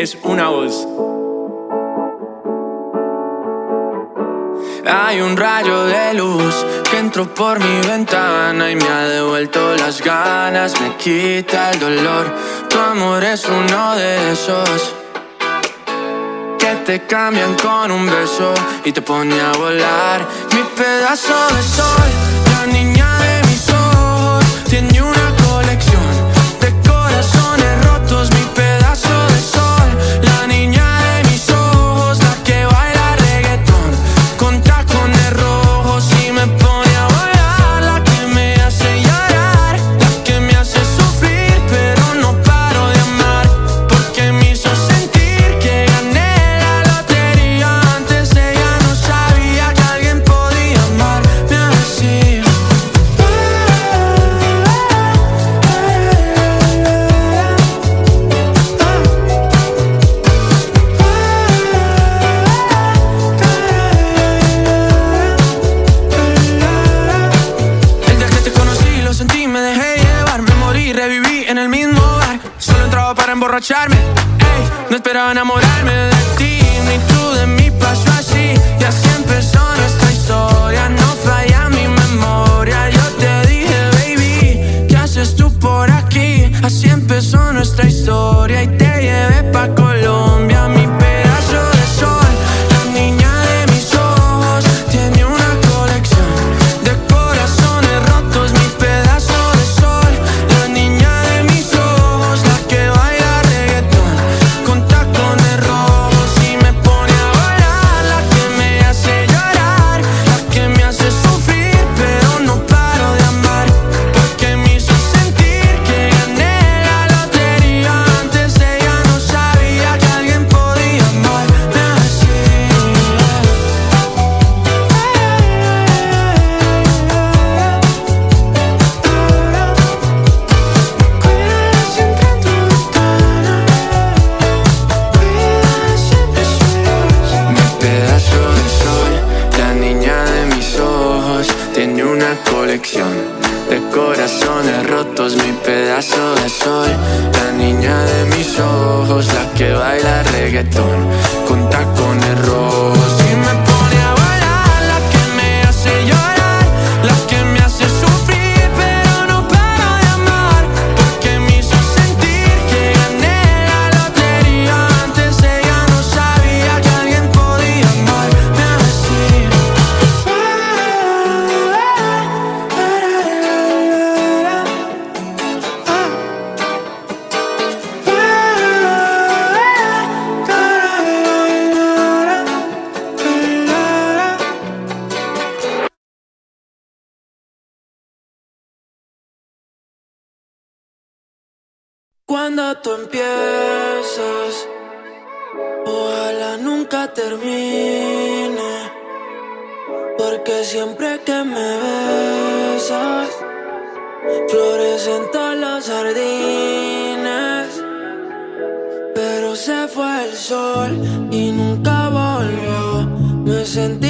es una voz. Hay un rayo de luz que entró por mi ventana y me ha devuelto las ganas, me quita el dolor. Tu amor es uno de esos que te cambian con un beso y te pone a volar. Mi pedazo de sol, la niña de mis ojos, tiene una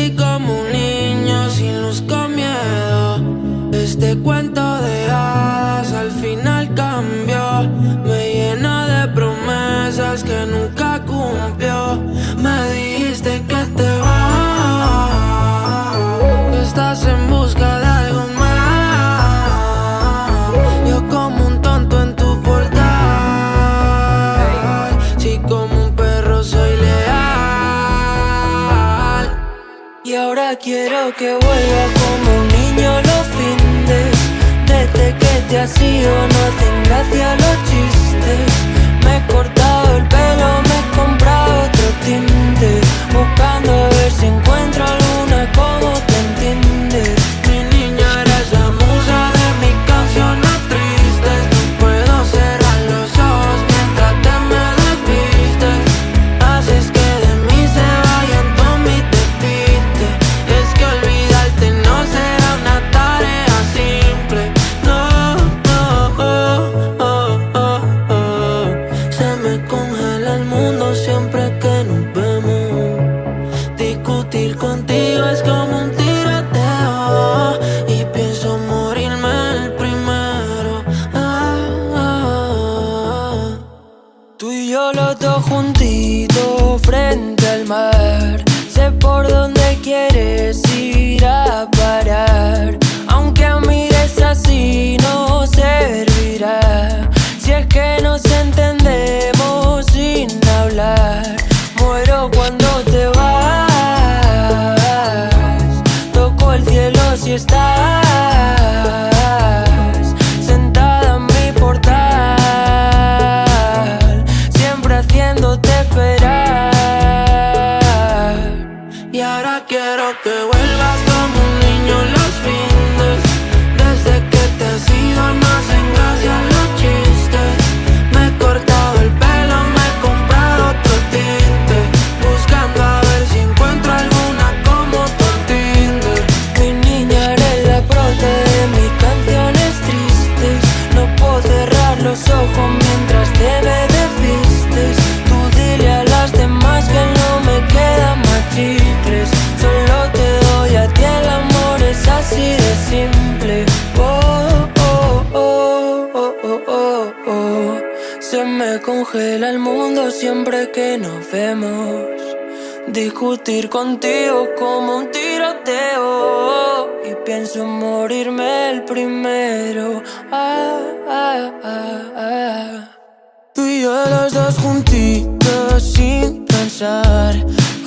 como un niño sin luz con miedo. Este cuento de hadas al final cambió. Me llenó de promesas que nunca cumplió. Me dijiste que te vas, que estás en busca quiero que vuelva como un niño los fines Desde que te has ido no hacen gracia los chistes. Me he cortado el pelo, me he comprado otro tinte. Buscando a ver si encuentro alguna como te entiende. discutir contigo como un tiroteo. Y pienso morirme el primero. Ah, ah, ah, ah, Tú y yo los dos juntitos sin pensar,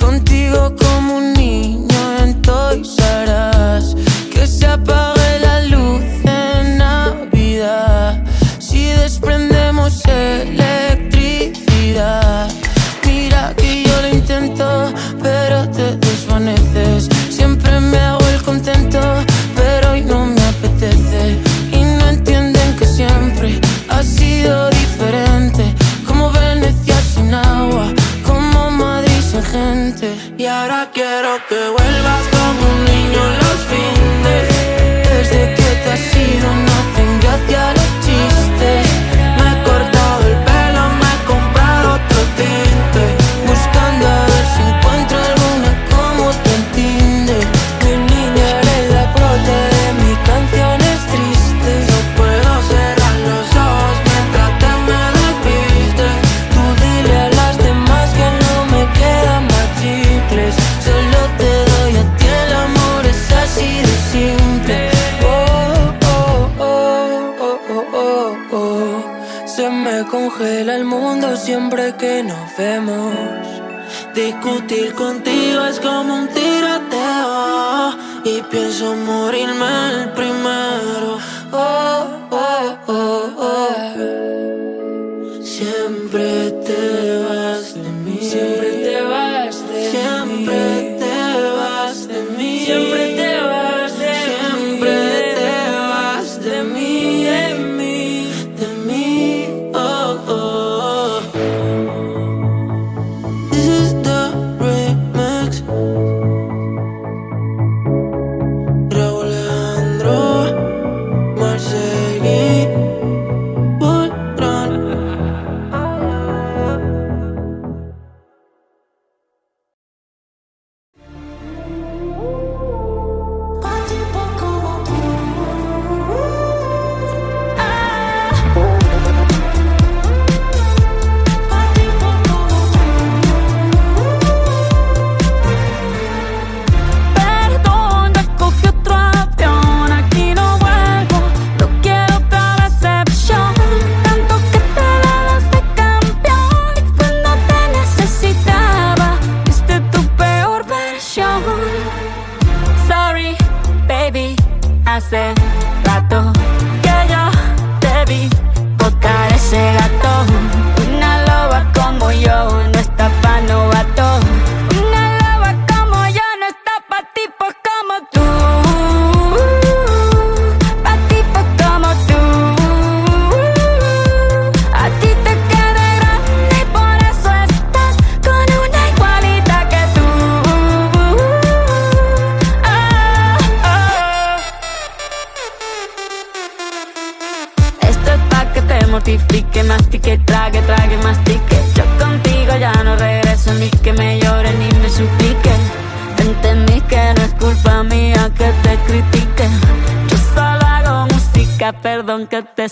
contigo como un niño en Toys harás que se apague la luz en Navidad. Si desprendemos el diferente. Como Venecia sin agua Como Madrid sin gente. Y ahora quiero que vuelvas.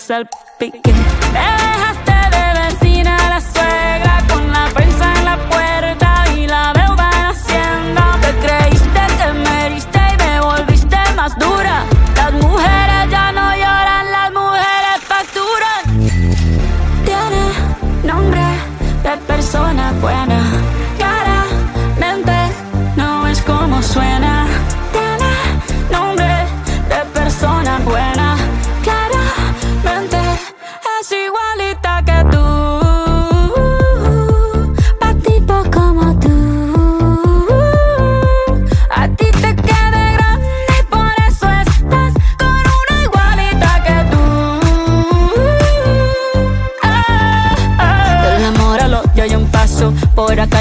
yourself.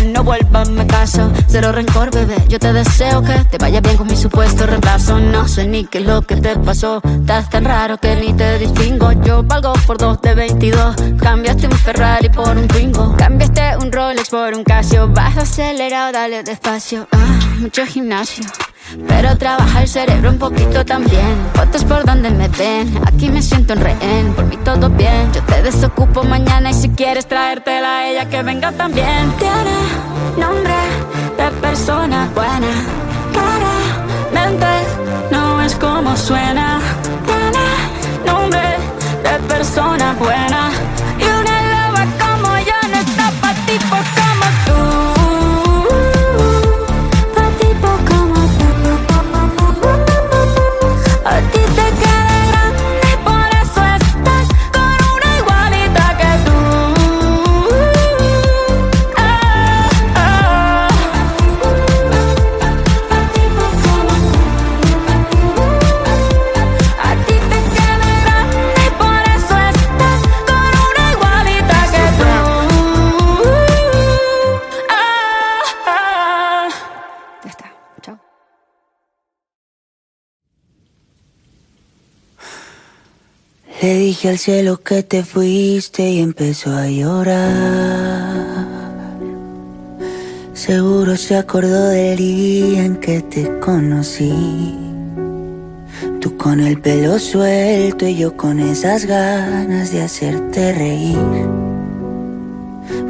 No vuelvas, me caso. Cero rencor, bebé. Yo te deseo que te vaya bien con mi supuesto reemplazo. No sé ni qué es lo que te pasó. Estás tan raro que ni te distingo. Yo valgo por dos de 22. Cambiaste un Ferrari por un Twingo. Cambiaste un Rolex por un Casio. Vas acelerado, dale despacio. Ah, mucho gimnasio. Pero trabaja el cerebro un poquito también. Fotos por donde me ven, aquí me siento en rehén. Por mí todo bien, yo te desocupo mañana y si quieres traértela a ella que venga también. Tiene nombre de persona buena, claramente no es como suena. Tiene nombre de persona buena Le dije al cielo que te fuiste y empezó a llorar. Seguro se acordó del día en que te conocí. Tú con el pelo suelto y yo con esas ganas de hacerte reír.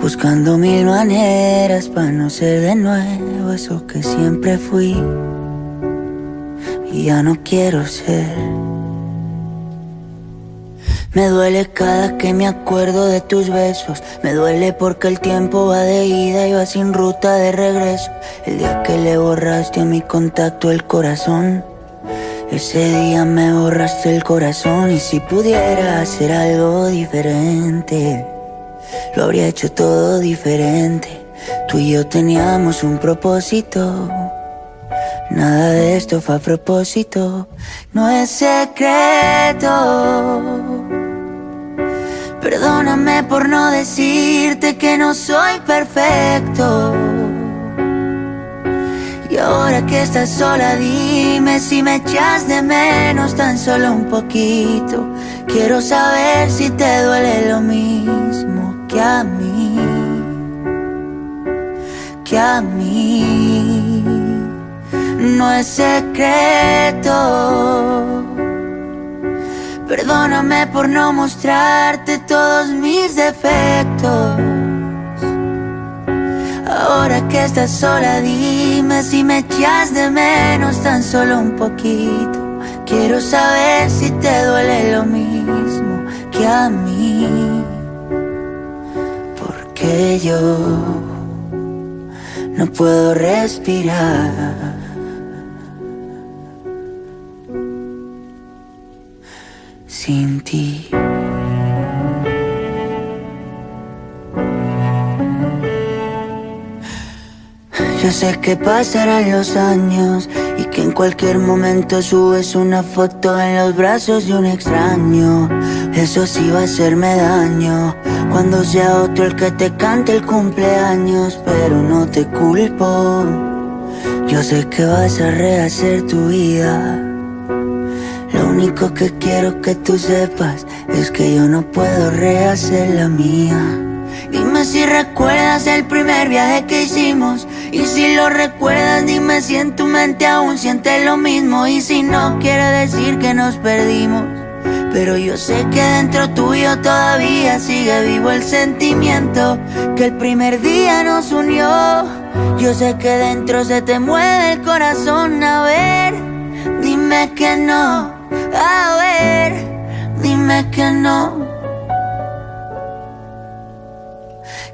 Buscando mil maneras para no ser de nuevo eso que siempre fui. Y ya no quiero ser. Me duele cada que me acuerdo de tus besos. Me duele porque el tiempo va de ida y va sin ruta de regreso. El día que le borraste a mi contacto el corazón. Ese día me borraste el corazón y si pudiera hacer algo diferente, lo habría hecho todo diferente. Tú y yo teníamos un propósito. Nada de esto fue a propósito, no es secreto. Perdóname por no decirte que no soy perfecto. Y ahora que estás sola, dime si me echas de menos tan solo un poquito. Quiero saber si te duele lo mismo que a mí. Que a mí. No es secreto. Perdóname por no mostrarte todos mis defectos. Ahora que estás sola, dime si me echas de menos tan solo un poquito. Quiero saber si te duele lo mismo que a mí. Porque yo no puedo respirar. Sin ti. Yo sé que pasarán los años y que en cualquier momento subes una foto en los brazos de un extraño. Eso sí va a hacerme daño cuando sea otro el que te cante el cumpleaños, pero no te culpo. Yo sé que vas a rehacer tu vida. Lo único que quiero que tú sepas es que yo no puedo rehacer la mía. Dime si recuerdas el primer viaje que hicimos. Y si lo recuerdas, dime si en tu mente aún sientes lo mismo. Y si no, quiere decir que nos perdimos. Pero yo sé que dentro tuyo todavía sigue vivo el sentimiento que el primer día nos unió. Yo sé que dentro se te mueve el corazón. A ver, dime que no. A ver, dime que no.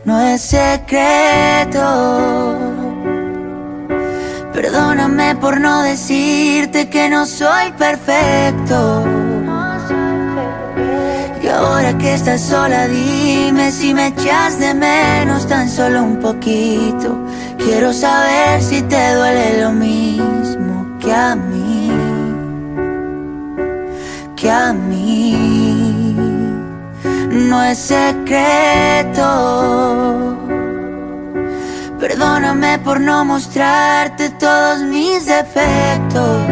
no es secreto. Perdóname por no decirte que no soy perfecto. Y ahora que estás sola, dime si me echas de menos tan solo un poquito. Quiero saber si te duele lo mismo que a mí que a mí. No es secreto. Perdóname por no mostrarte todos mis defectos.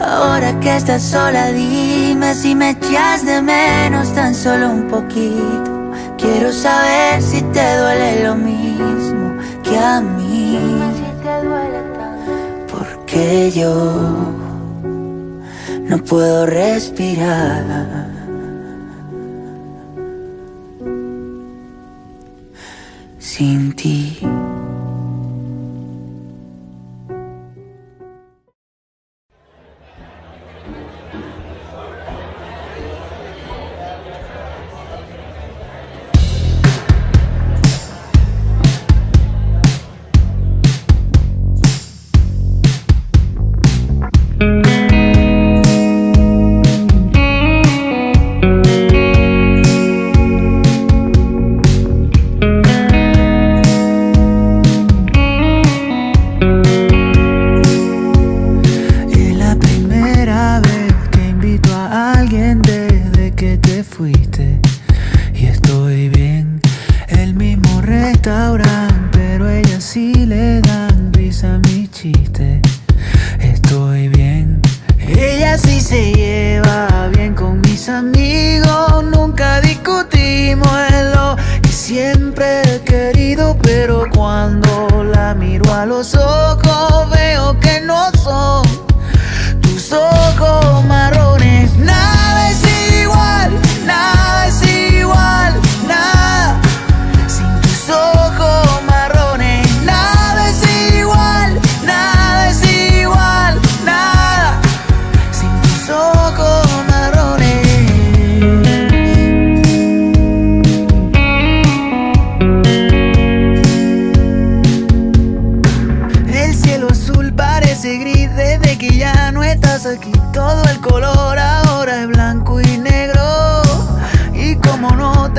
Ahora que estás sola, dime si me echas de menos tan solo un poquito. Quiero saber si te duele lo mismo que a mí. Porque yo no puedo respirar. Sin ti.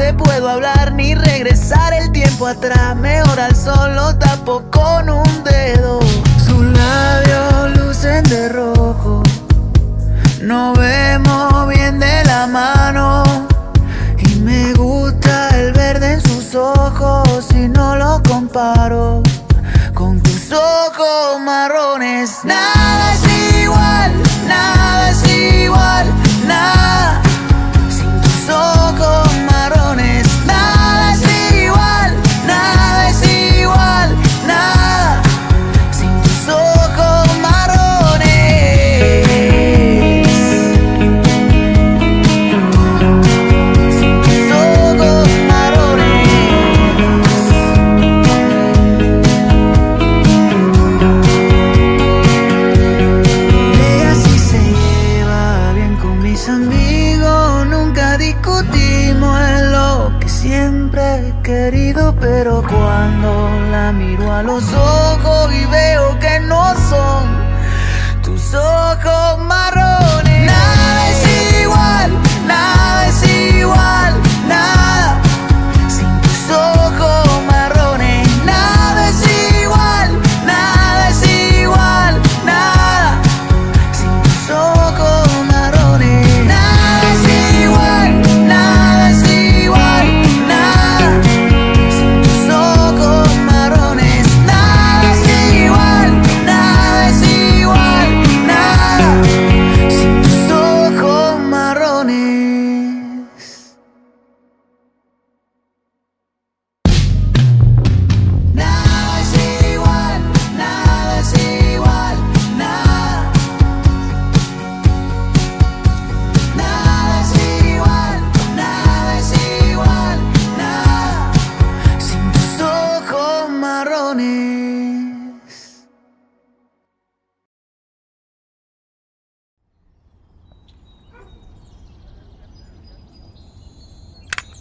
te puedo hablar ni regresar el tiempo atrás. Mejor al sol lo tapo con un dedo. Sus labios lucen de rojo. No vemos bien de la mano. Y me gusta el verde en sus ojos. Si no lo comparo con tus ojos marrones. Nada es igual, nada es igual, nada. Sin tus ojos.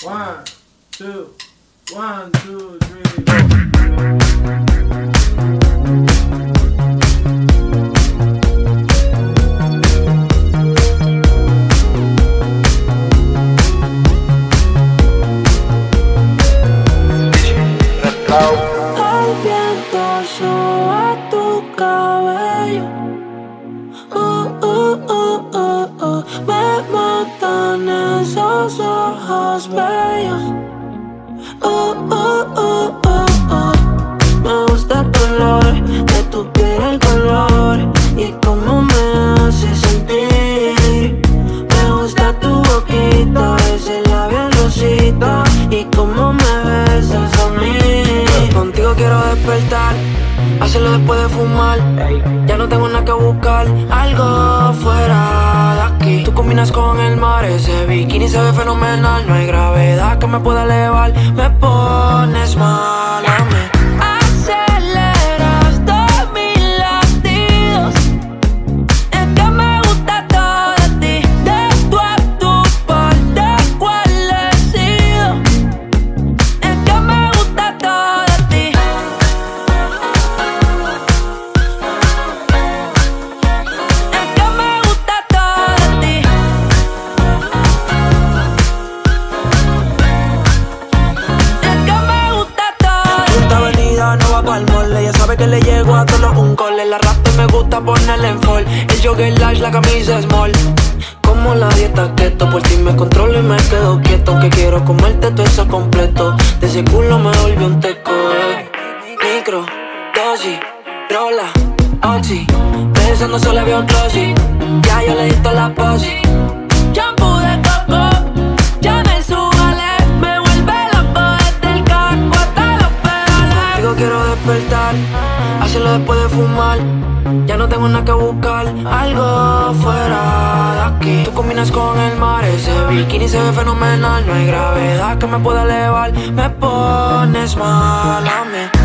one. jogger large, la camisa small. Como la dieta keto, por ti me controlo y me quedo quieto. Aunque quiero comerte todo eso completo. De ese culo me volvió un teco eh. Micro, dosis, rola, oxi. Pensando solo veo un Ya yo le di la posi. hacerlo después de fumar. Ya no tengo nada que buscar, algo fuera de aquí. Tú combinas con el mar, ese bikini se ve fenomenal. No hay gravedad que me pueda elevar, me pones mal a mí.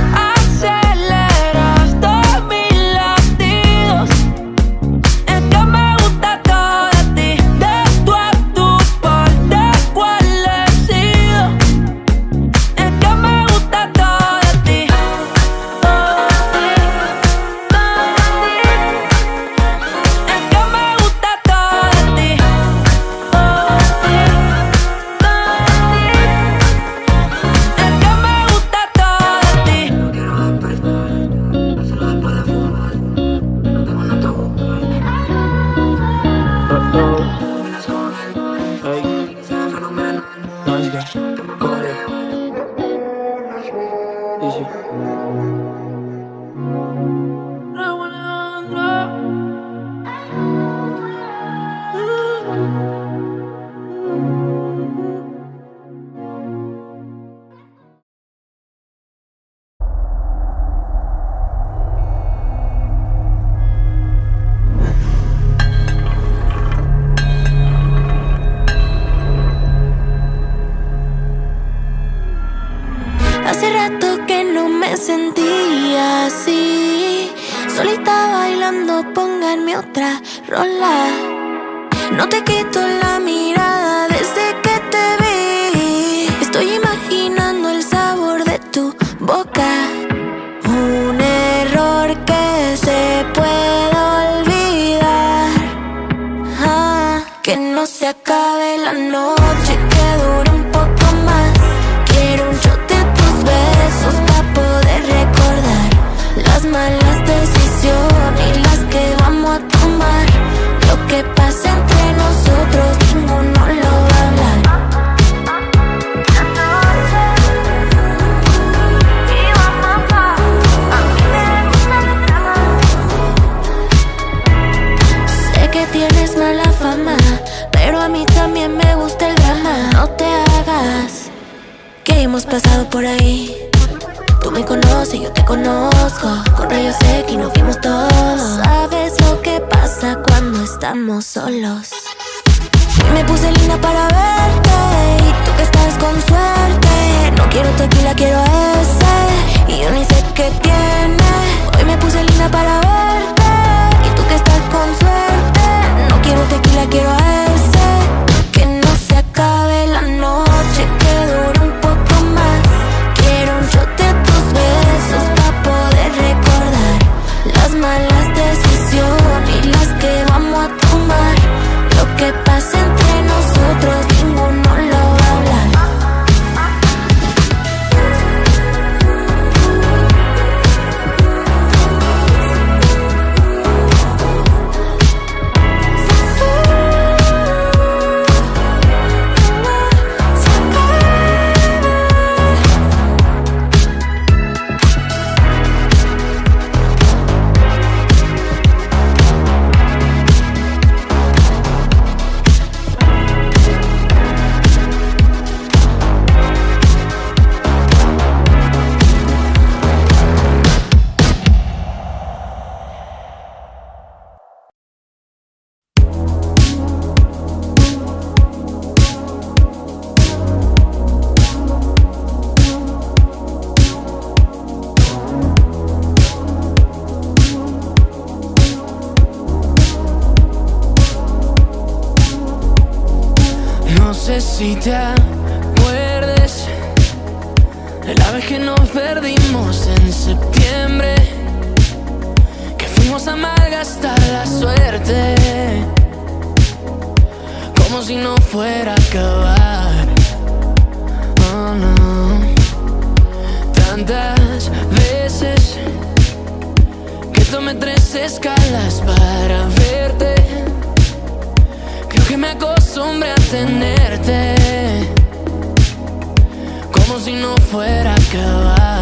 si no fuera a acabar.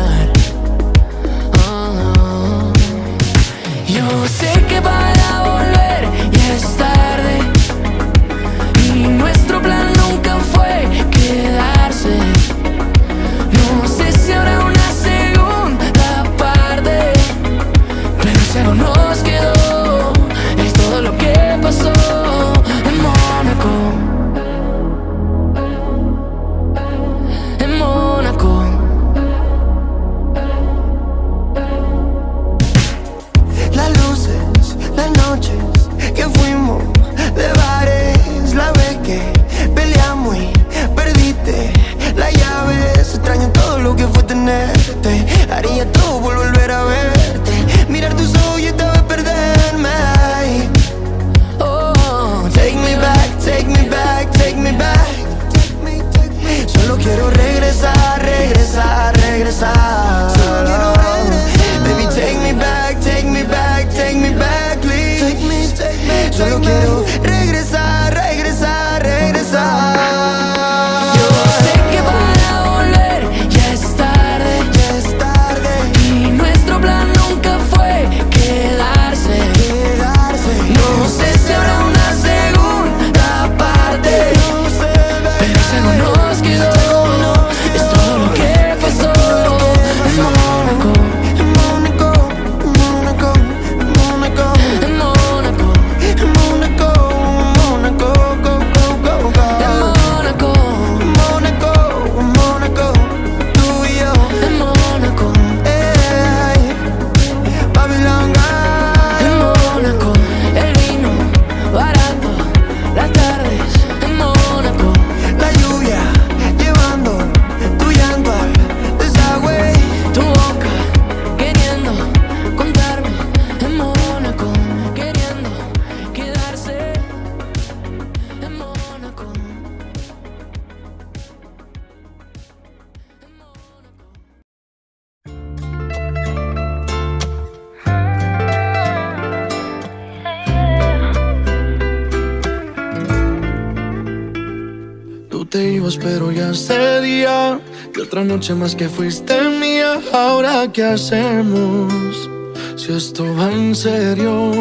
Otra noche más que fuiste mía, ahora qué hacemos si esto va en serio.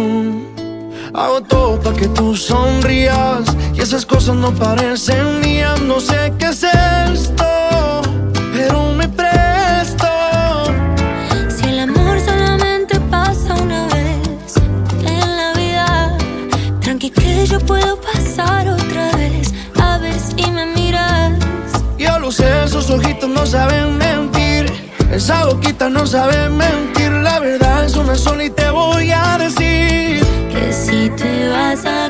Hago todo para que tú sonrías y esas cosas no parecen mías, no sé qué es esto no saben mentir, esa boquita no sabe mentir. La verdad es una sola y te voy a decir que si te vas a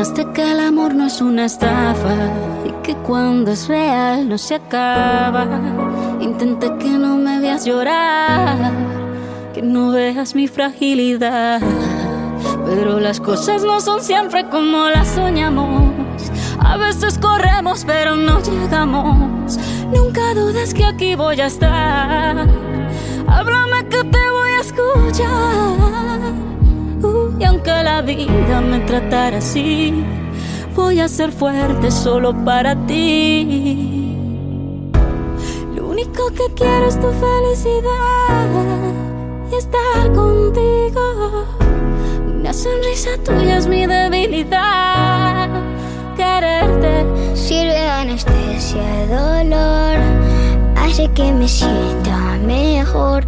enseñaste que el amor no es una estafa y que cuando es real no se acaba. Intenté que no me veas llorar, que no veas mi fragilidad. Pero las cosas no son siempre como las soñamos. A veces corremos pero no llegamos. Nunca dudes que aquí voy a estar. Háblame que te voy a escuchar. La vida me tratara así, voy a ser fuerte solo para ti. Lo único que quiero es tu felicidad y estar contigo. Una sonrisa tuya es mi debilidad. Quererte Sirve de anestesia dolor, hace que me sienta mejor.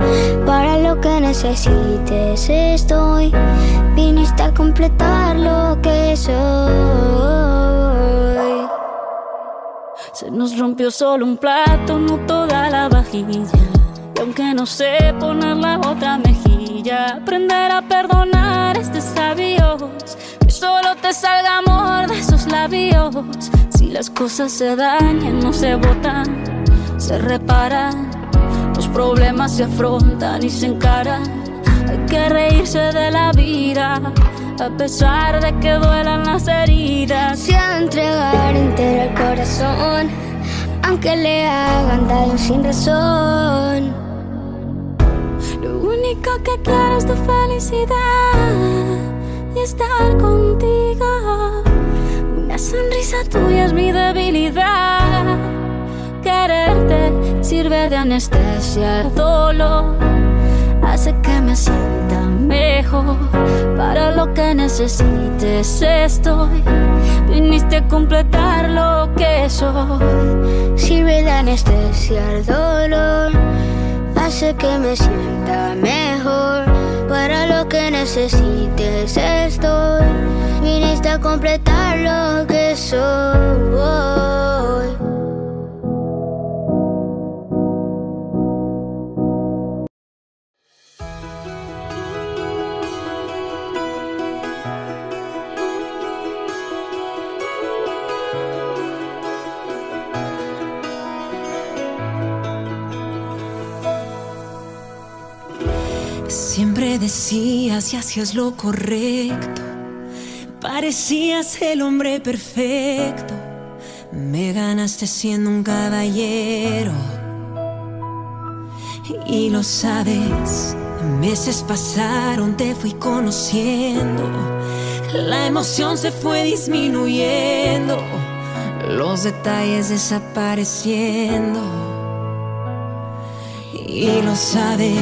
Para lo que necesites estoy, viniste a completar lo que soy. Se nos rompió solo un plato, no toda la vajilla. Y aunque no sé poner la otra mejilla, aprender a perdonar es de sabios. Que solo te salga amor de esos labios. Si las cosas se dañan, no se botan, se reparan. Problemas se afrontan y se encaran. Hay que reírse de la vida, a pesar de que duelan las heridas. Se de entregar entero el corazón, aunque le hagan daño sin razón. Lo único que quiero es tu felicidad y estar contigo. Una sonrisa tuya es mi debilidad. Sirve de anestesia al dolor. Hace que me sienta mejor. Para lo que necesites estoy. Viniste a completar lo que soy. Sirve de anestesia el dolor, hace que me sienta mejor. Para lo que necesites estoy, viniste a completar lo que soy. Decías y hacías lo correcto. Parecías el hombre perfecto. Me ganaste siendo un caballero. Y lo sabes, meses pasaron, te fui conociendo. La emoción se fue disminuyendo. Los detalles desapareciendo. Y lo sabes.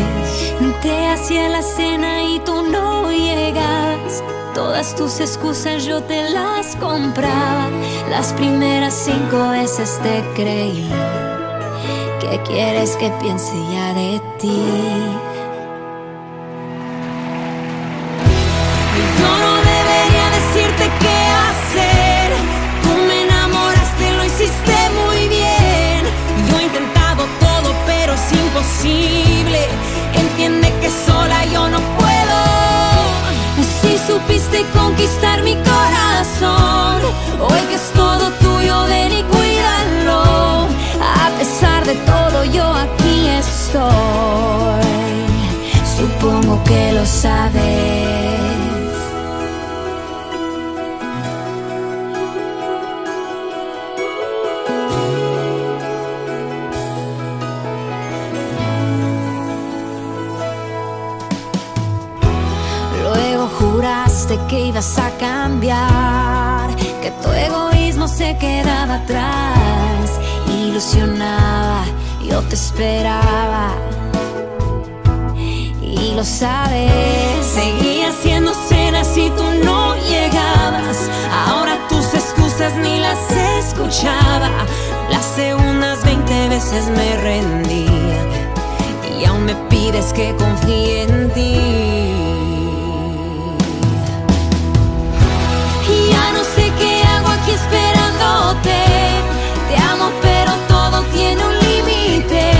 Te hacía la cena y tú no llegas. Todas tus excusas yo te las compraba. Las primeras cinco veces te creí. ¿Qué quieres que piense ya de ti? supiste conquistar mi corazón. Hoy es todo tuyo, ven y cuídalo. A pesar de todo, yo aquí estoy. Supongo que lo sabes. que ibas a cambiar, que tu egoísmo se quedaba atrás, ilusionaba, yo te esperaba. Y lo sabes, seguía siendo cena si tú no llegabas. Ahora tus excusas ni las escuchaba. Las segundas 20 veces me rendía y aún me pides que confíe en ti. amándote. Te amo, pero todo tiene un límite.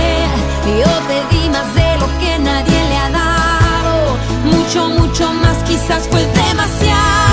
Yo te di más de lo que nadie le ha dado. Mucho, mucho más, quizás fue demasiado.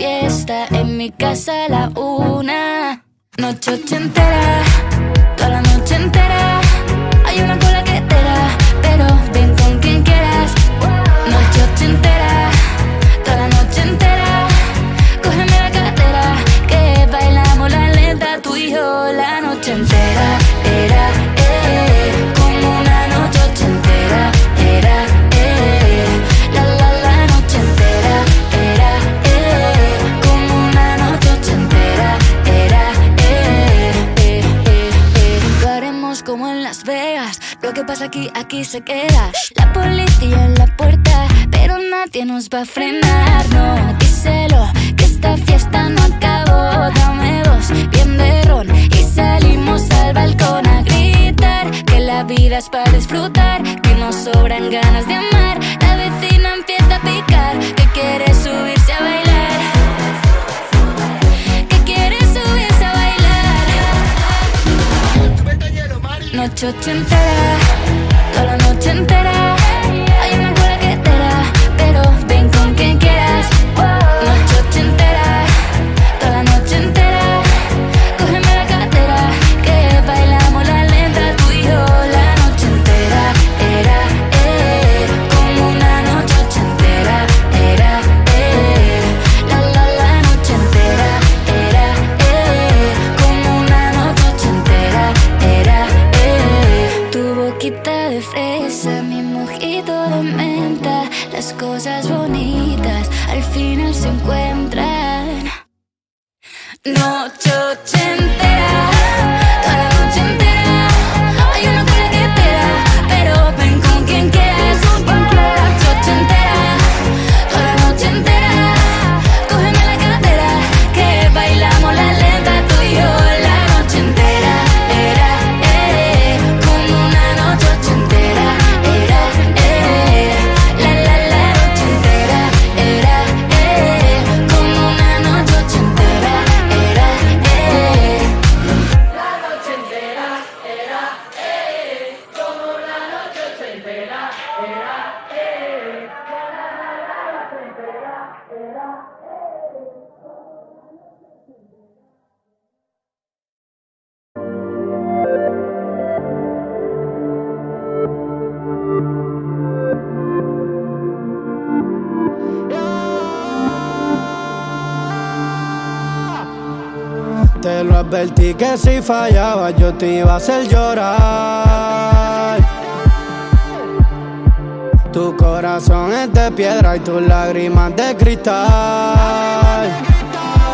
en mi casa a la una. Noche entera, toda la noche La policía en la puerta, pero nadie nos va a frenar. No, díselo, que esta fiesta no acabó. Dame dos, bien de ron, y salimos al balcón a gritar. Que la vida es para disfrutar, que nos sobran ganas de amar. La vecina empieza a picar, que quiere subirse a bailar. que quiere subirse a bailar, noche entera advertí que si fallaba yo te iba a hacer llorar. Tu corazón es de piedra y tus lágrimas de cristal.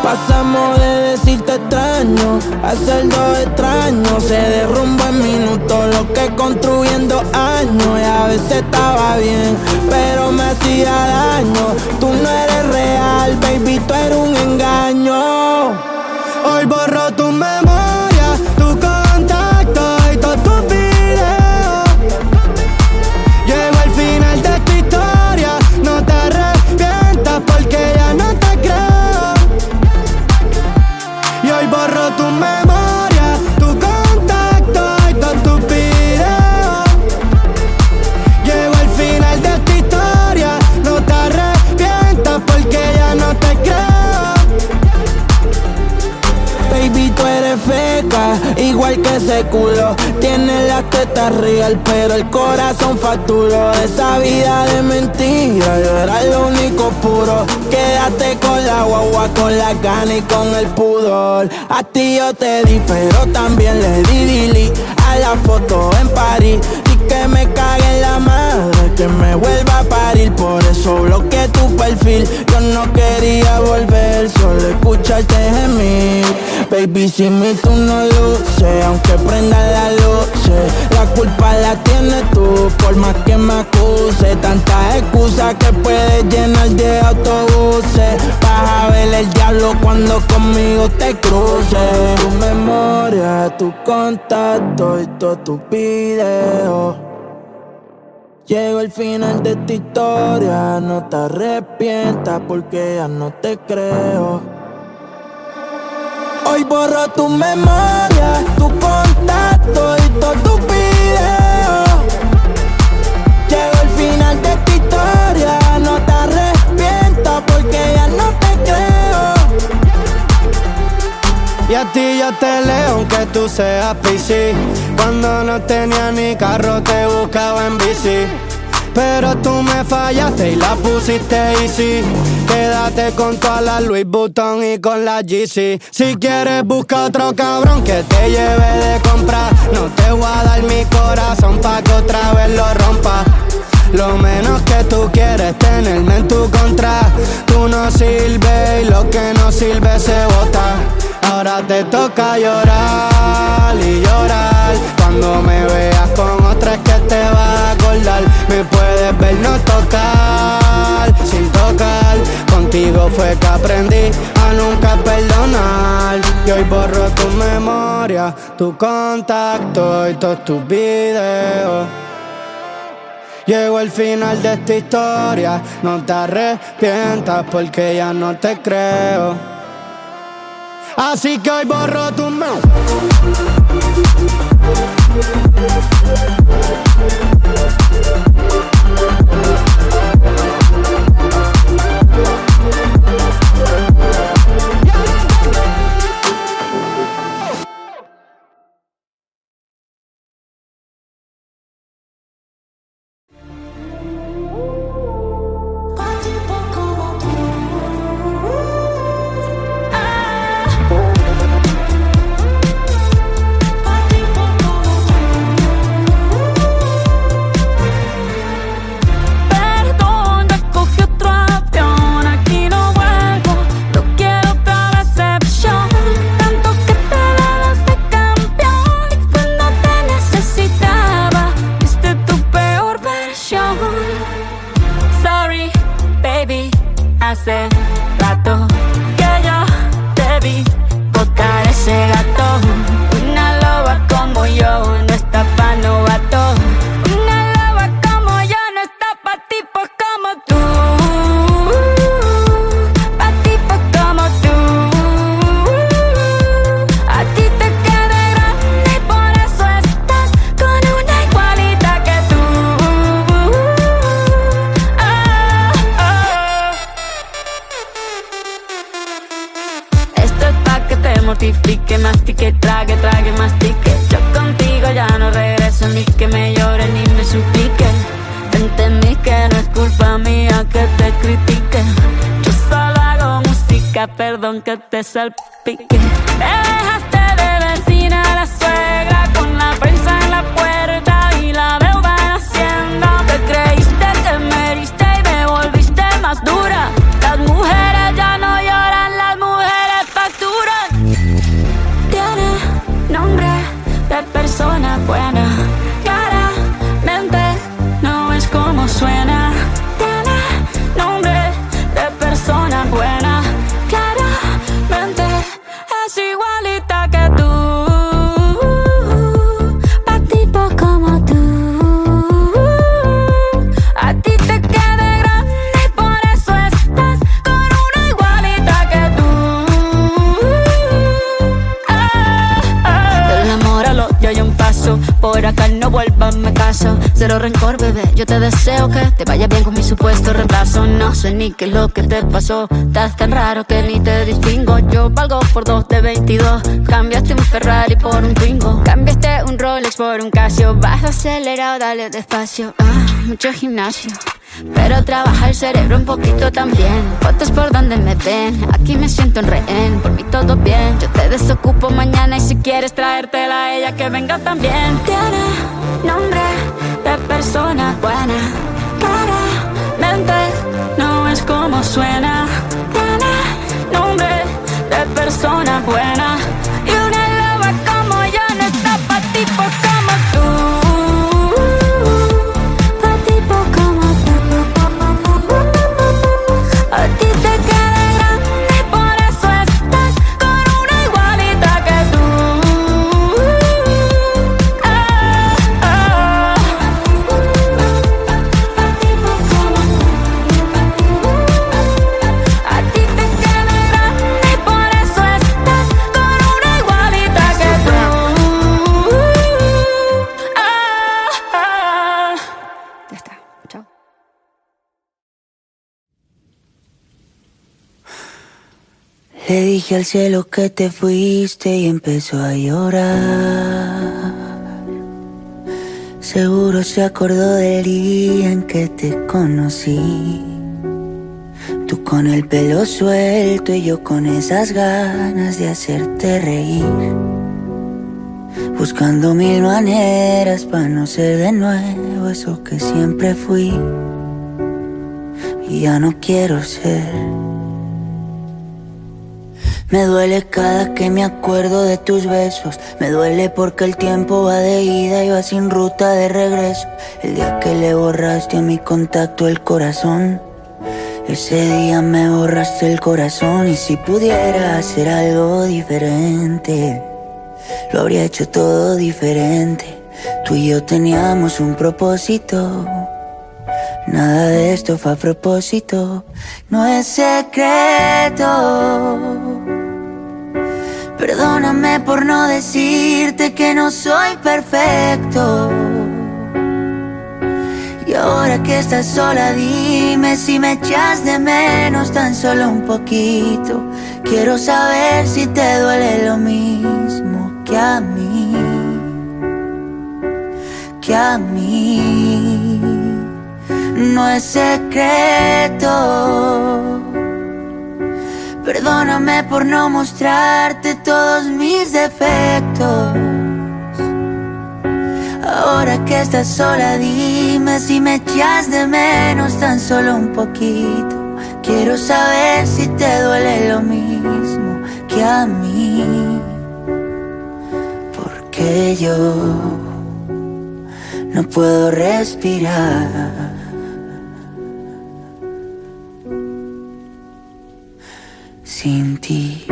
Pasamos de decirte extraño a ser dos extraños. Se derrumba en minutos lo que construyendo años. Y a veces estaba bien, pero me hacía daño. Tú no eres real, baby, tú eres un engaño. Tienes las tetas real, pero el corazón facturó. Esa vida de mentira, yo era lo único puro. Quédate con la guagua, con la gana y con el pudor. A ti yo te di, pero también le di dili a la foto en París. Y que me cague en la madre, que me vuelva a parir. Por eso bloqueé tu perfil. Yo no quería volver, solo escucharte gemir. Baby, si mi tú no luces, aunque prenda la luz, la culpa la tienes tú, por más que me acuse. Tantas excusas que puedes llenar de autobuses. Vas a ver el diablo cuando conmigo te cruces. Tu memoria, tu contacto y todos tus videos. Llego al final de esta historia, no te arrepientas porque ya no te creo. Hoy borro tu memoria, tu contacto y todos tus videos. Llego al final de esta historia, no te arrepientas porque ya no te creo. Y a ti yo te leo aunque tú seas PC Cuando no tenía ni carro te buscaba en bici. Pero tú me fallaste y la pusiste easy. Quédate con toda la Louis Vuitton y con la GC Si quieres busca otro cabrón que te lleve de compra. No te voy a dar mi corazón pa' que otra vez lo rompa. Lo menos que tú quieres tenerme en tu contra. Tú no sirves y lo que no sirve se bota Ahora te toca llorar y llorar. Cuando me veas con otra es que te vas a acordar. Me puedes ver no tocar, sin tocar. Contigo fue que aprendí a nunca perdonar. Y hoy borro tu memoria, tu contacto y todos tus videos. Llego al final de esta historia, no te arrepientas porque ya no te creo. Así que hoy borro tu memoria. Que te salpique. Me dejaste bebé. Yo te deseo que te vaya bien con mi supuesto reemplazo. No sé ni qué es lo que te pasó. Estás tan raro que ni te distingo. Yo valgo por dos de 22. Cambiaste un Ferrari por un Twingo. Cambiaste un Rolex por un Casio. Vas acelerado, dale despacio. Ah, mucho gimnasio. Pero trabaja el cerebro un poquito también. Fotos por donde me ven. Aquí me siento en rehén. Por mí todo bien. Yo te desocupo mañana y si quieres traértela a ella que venga también. Tiene nombre persona buena. Claramente no es como suena. Tiene nombre de persona buena. Le dije al cielo que te fuiste y empezó a llorar. Seguro se acordó del día en que te conocí. Tú con el pelo suelto y yo con esas ganas de hacerte reír. Buscando mil maneras para no ser de nuevo eso que siempre fui. Y ya no quiero ser. Me duele cada que me acuerdo de tus besos. Me duele porque el tiempo va de ida y va sin ruta de regreso. El día que le borraste a mi contacto el corazón. Ese día me borraste el corazón y si pudiera hacer algo diferente, lo habría hecho todo diferente. Tú y yo teníamos un propósito. Nada de esto fue a propósito, no es secreto. Perdóname por no decirte que no soy perfecto. Y ahora que estás sola, dime si me echas de menos tan solo un poquito. Quiero saber si te duele lo mismo que a mí. Que a mí. No es secreto. Perdóname por no mostrarte todos mis defectos. Ahora que estás sola, dime si me echas de menos tan solo un poquito. Quiero saber si te duele lo mismo que a mí. Porque yo no puedo respirar. Sin ti.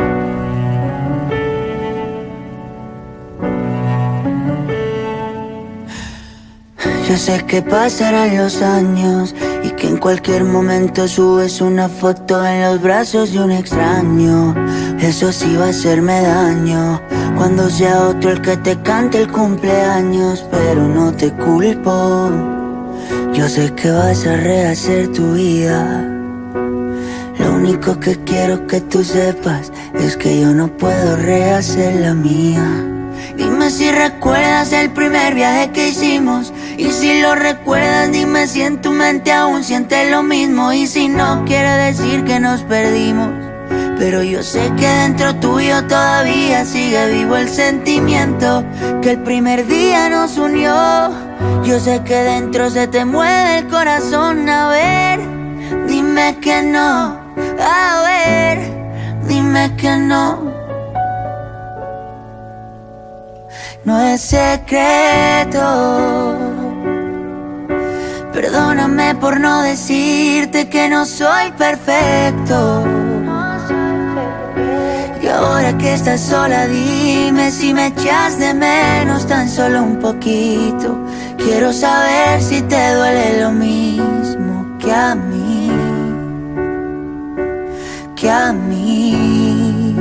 Yo sé que pasarán los años y que en cualquier momento subes una foto en los brazos de un extraño. Eso sí va a hacerme daño cuando sea otro el que te cante el cumpleaños, pero no te culpo. Yo sé que vas a rehacer tu vida. Lo único que quiero que tú sepas es que yo no puedo rehacer la mía. Dime si recuerdas el primer viaje que hicimos. Y si lo recuerdas, dime si en tu mente aún sientes lo mismo. Y si no, quiere decir que nos perdimos. Pero yo sé que dentro tuyo todavía sigue vivo el sentimiento que el primer día nos unió. Yo sé que dentro se te mueve el corazón. A ver, dime que no. A ver, dime que no. No es secreto. Perdóname por no decirte que no soy perfecto. Y ahora que estás sola, dime si me echas de menos tan solo un poquito. Quiero saber si te duele lo mismo que a mí. Que a mí.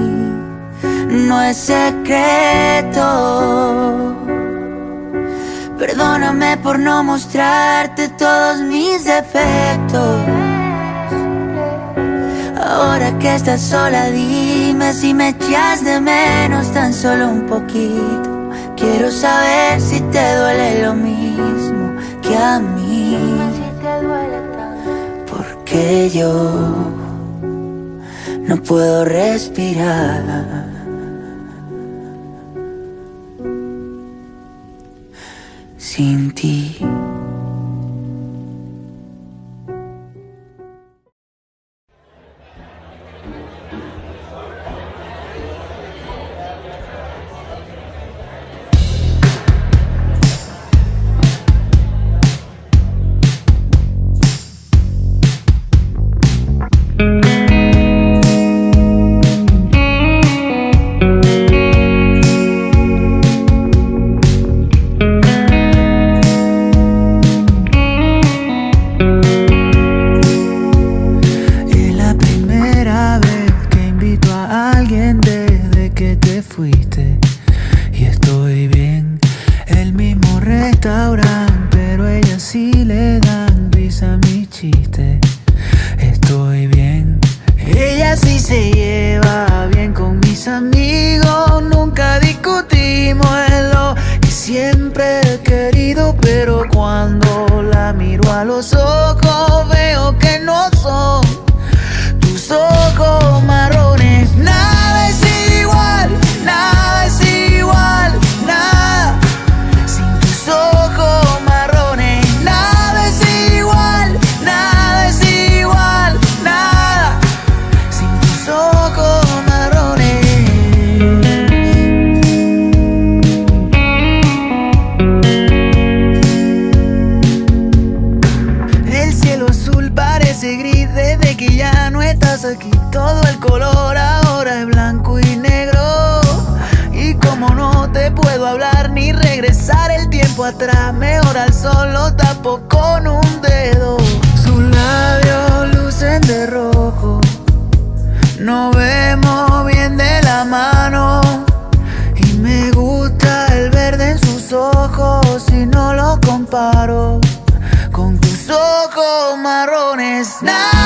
No es secreto. Perdóname por no mostrarte todos mis defectos. Ahora que estás sola, dime si me echas de menos tan solo un poquito. Quiero saber si te duele lo mismo que a mí. Porque yo no puedo respirar. Sin ti. Marrones. Nada